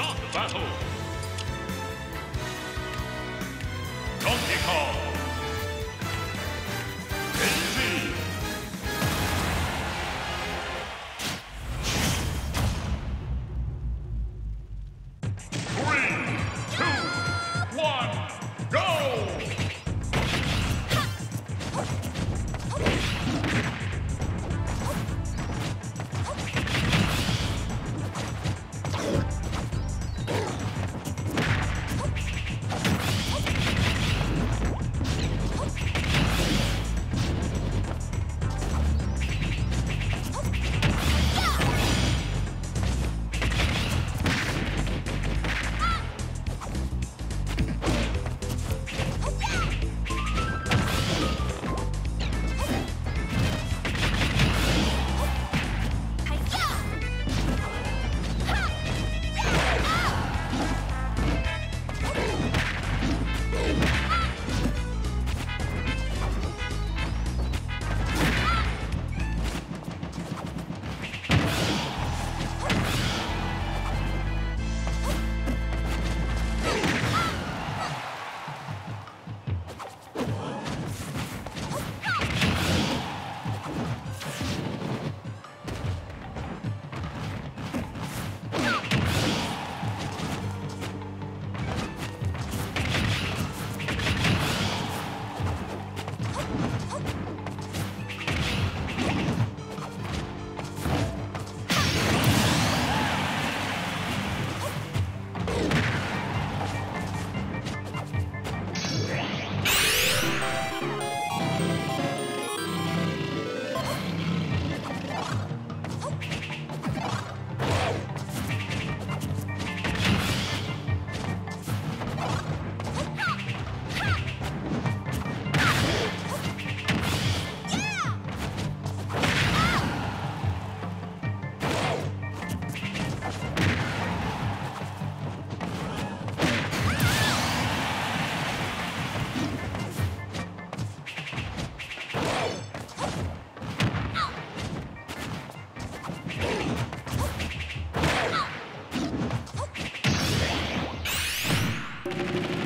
not battle. Donkey Kong